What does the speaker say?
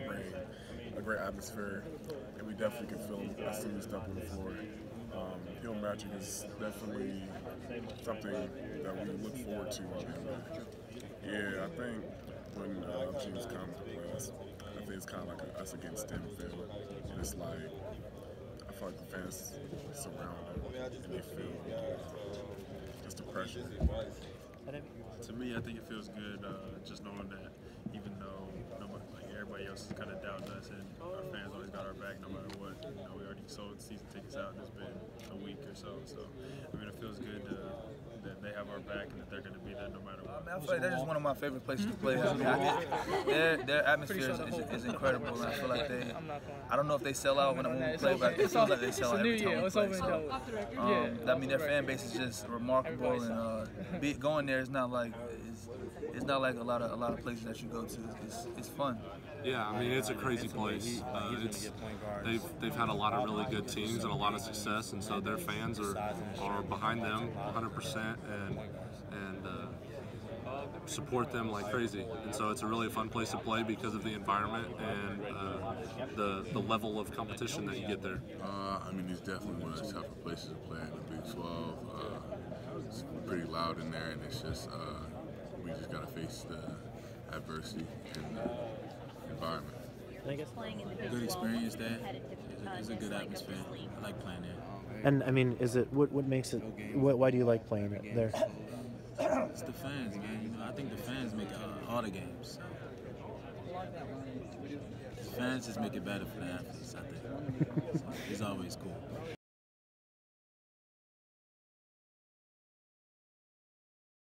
bring a great atmosphere, and we definitely can feel them as soon as we step on the floor. Um, Hilton Magic is definitely something that we look forward to on the Yeah, I think when uh, teams come to play us, I think it's kind of like us against them feel, and it's like I feel like the fans surround them and they feel uh, just the pressure. To me, I think it feels good uh, just knowing that even though nobody, is kind of doubting us, and our fans always got our back no matter what. You know, we already sold season tickets out, it's been a week or so. So, I mean, it feels good to, that they have our back and that they're going to be there no matter what. I, mean, I feel like they're just one of my favorite places to play. I mean, I, their, their atmosphere is, is, is, incredible, and I feel like they. I don't know if they sell out when, when we play, but it feels like they sell out every time we play. So, um, I mean, their fan base is just remarkable, and uh, be, going there is not like it's, it's not like a lot of a lot of places that you go to. It's, it's fun. Yeah, I mean it's a crazy place. Uh, it's, they've they've had a lot of really good teams and a lot of success, and so their fans are are behind them 100% and and uh, support them like crazy. And so it's a really fun place to play because of the environment and uh, the the level of competition that you get there. Uh, I mean, it's definitely one of the tougher places to play in the Big 12. Uh, it's pretty loud in there, and it's just uh, we just gotta face the adversity and the environment. Good experience there. It's a, good atmosphere. I like playing there. And I mean, is it what what makes it? What, why do you like playing it there? It's the fans, man. You know, I think the fans make uh, all the games. So. Fans just make it better for the athletes. I think